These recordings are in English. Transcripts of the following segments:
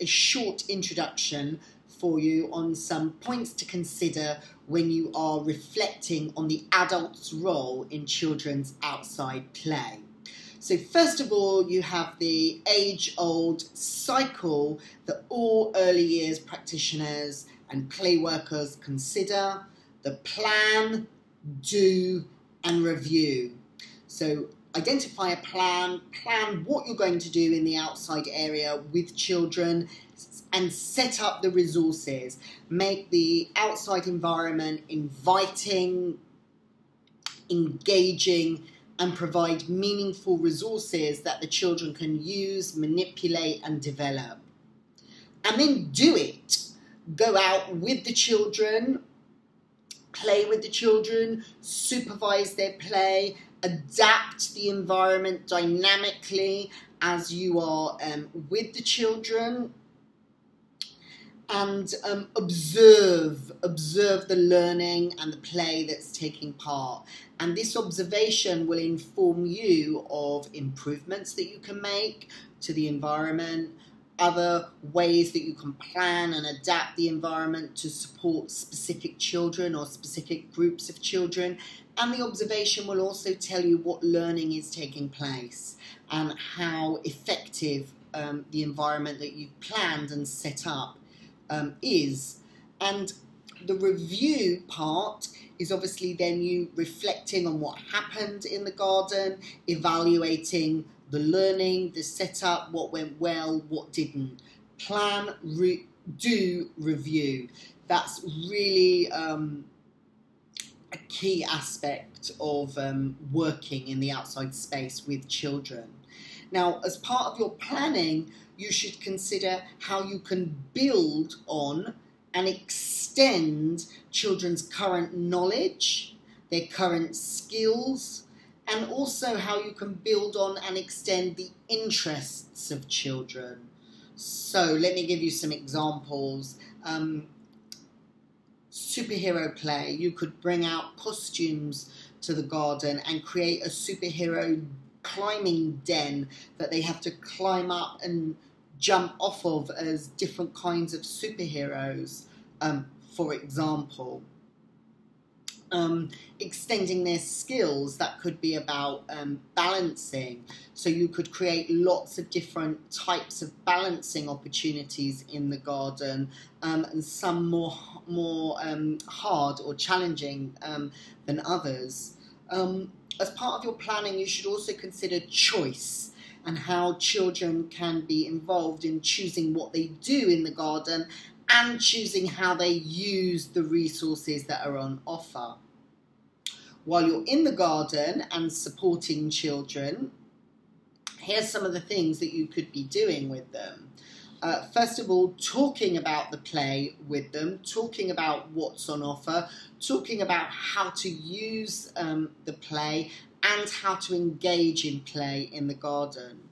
a short introduction for you on some points to consider when you are reflecting on the adult's role in children's outside play. So, first of all, you have the age old cycle that all early years practitioners and play workers consider the plan, do, and review. So, identify a plan, plan what you're going to do in the outside area with children, and set up the resources. Make the outside environment inviting, engaging, and provide meaningful resources that the children can use, manipulate, and develop. And then do it. Go out with the children, play with the children, supervise their play, adapt the environment dynamically as you are um, with the children and um, observe observe the learning and the play that's taking part. And this observation will inform you of improvements that you can make to the environment other ways that you can plan and adapt the environment to support specific children or specific groups of children and the observation will also tell you what learning is taking place and how effective um, the environment that you've planned and set up um, is. And the review part is obviously then you reflecting on what happened in the garden, evaluating the learning, the setup, what went well, what didn't. Plan, re- do, review. That's really um, a key aspect of um, working in the outside space with children. Now, as part of your planning, you should consider how you can build on and extend children's current knowledge, their current skills, and also how you can build on and extend the interests of children. So, let me give you some examples. Um, superhero play, you could bring out costumes to the garden and create a superhero climbing den that they have to climb up and jump off of as different kinds of superheroes, um, for example. Um, extending their skills, that could be about um, balancing. So you could create lots of different types of balancing opportunities in the garden, um, and some more more um, hard or challenging um, than others. Um, as part of your planning, you should also consider choice and how children can be involved in choosing what they do in the garden and choosing how they use the resources that are on offer. While you're in the garden and supporting children, here's some of the things that you could be doing with them. Uh, first of all, talking about the play with them, talking about what's on offer, talking about how to use um, the play and how to engage in play in the garden.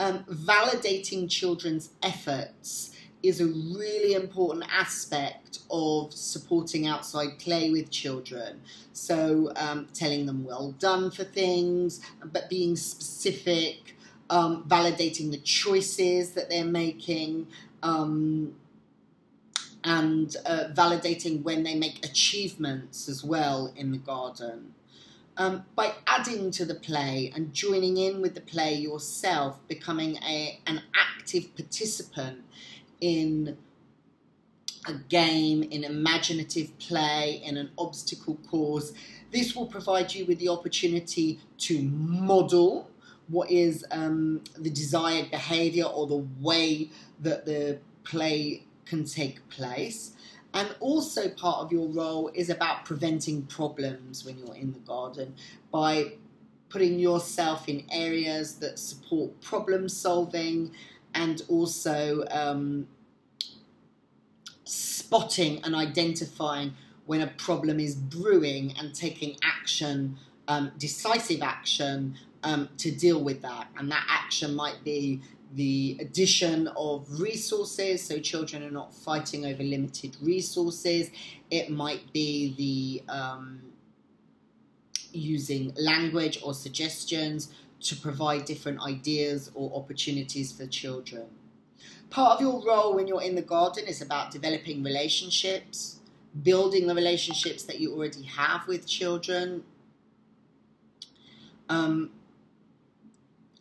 Um, validating children's efforts is a really important aspect of supporting outside play with children. So, um, telling them well done for things, but being specific, um, validating the choices that they're making, um, and uh, validating when they make achievements as well in the garden. Um, by adding to the play and joining in with the play yourself, becoming a, an active participant in a game, in imaginative play, in an obstacle course, this will provide you with the opportunity to model what is um, the desired behavior or the way that the play can take place. And also, part of your role is about preventing problems when you're in the garden by putting yourself in areas that support problem solving and also um, spotting and identifying when a problem is brewing and taking action, um, decisive action um, to deal with that. And that action might be the addition of resources, so children are not fighting over limited resources. It might be the um, using language or suggestions to provide different ideas or opportunities for children. Part of your role when you're in the garden is about developing relationships, building the relationships that you already have with children, um,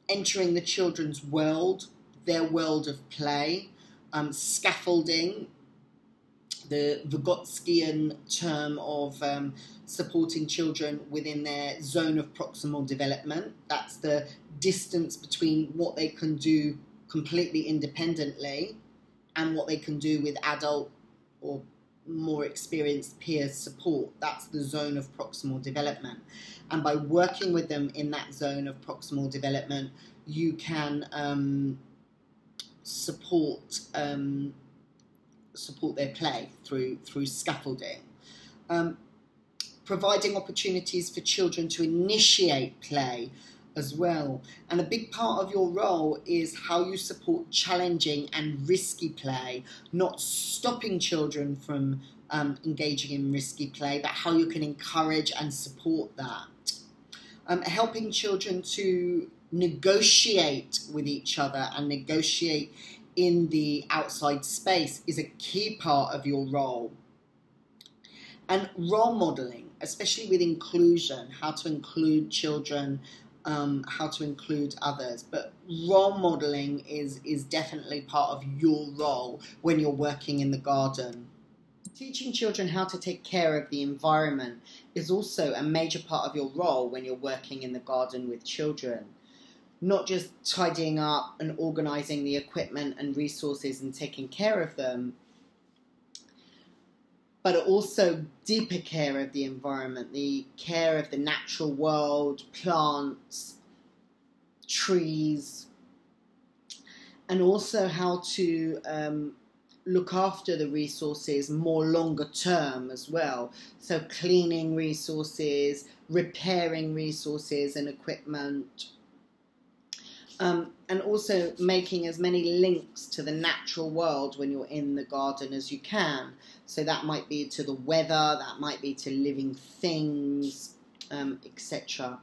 entering the children's world, their world of play, um, scaffolding, the Vygotskian term of um, supporting children within their zone of proximal development. That's the distance between what they can do completely independently and what they can do with adult or more experienced peer support. That's the zone of proximal development. And by working with them in that zone of proximal development, you can um, support um, support their play through through scaffolding. Um, providing opportunities for children to initiate play as well. And a big part of your role is how you support challenging and risky play, not stopping children from um, engaging in risky play, but how you can encourage and support that. Um, helping children to negotiate with each other and negotiate in the outside space is a key part of your role. And role modeling, especially with inclusion, how to include children um, how to include others. But role modeling is, is definitely part of your role when you're working in the garden. Teaching children how to take care of the environment is also a major part of your role when you're working in the garden with children. Not just tidying up and organising the equipment and resources and taking care of them, but also deeper care of the environment, the care of the natural world, plants, trees, and also how to um, look after the resources more longer term as well. So, cleaning resources, repairing resources and equipment. Um, and also making as many links to the natural world when you're in the garden as you can. So that might be to the weather, that might be to living things, um, etc.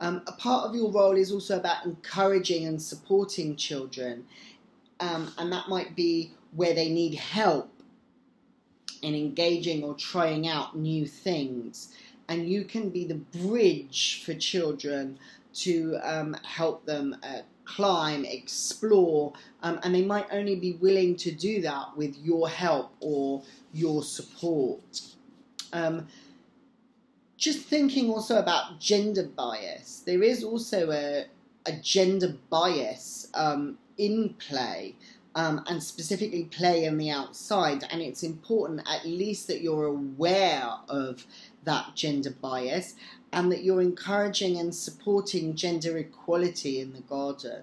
Um, a part of your role is also about encouraging and supporting children, um, and that might be where they need help in engaging or trying out new things. And you can be the bridge for children to um, help them uh, climb, explore, um, and they might only be willing to do that with your help or your support. Um, just thinking also about gender bias, there is also a, a gender bias um, in play. Um, and specifically play on the outside. And it's important, at least, that you're aware of that gender bias and that you're encouraging and supporting gender equality in the garden.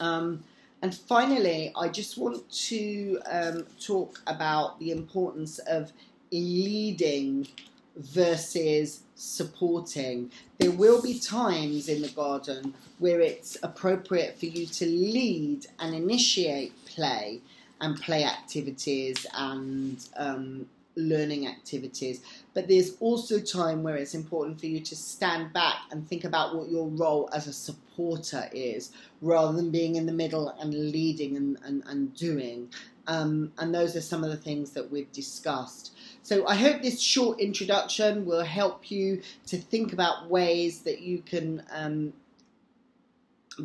Um, and finally, I just want to um, talk about the importance of leading versus supporting. There will be times in the garden where it's appropriate for you to lead and initiate play and play activities and um, learning activities. But there's also time where it's important for you to stand back and think about what your role as a supporter is, rather than being in the middle and leading and, and, and doing. Um, and those are some of the things that we've discussed. So I hope this short introduction will help you to think about ways that you can um,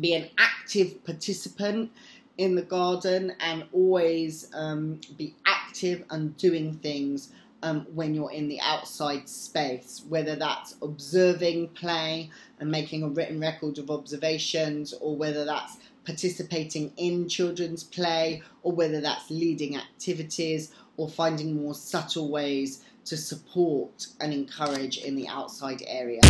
be an active participant in the garden and always um, be active and doing things um, when you're in the outside space, whether that's observing play and making a written record of observations, or whether that's participating in children's play, or whether that's leading activities, or finding more subtle ways to support and encourage in the outside area.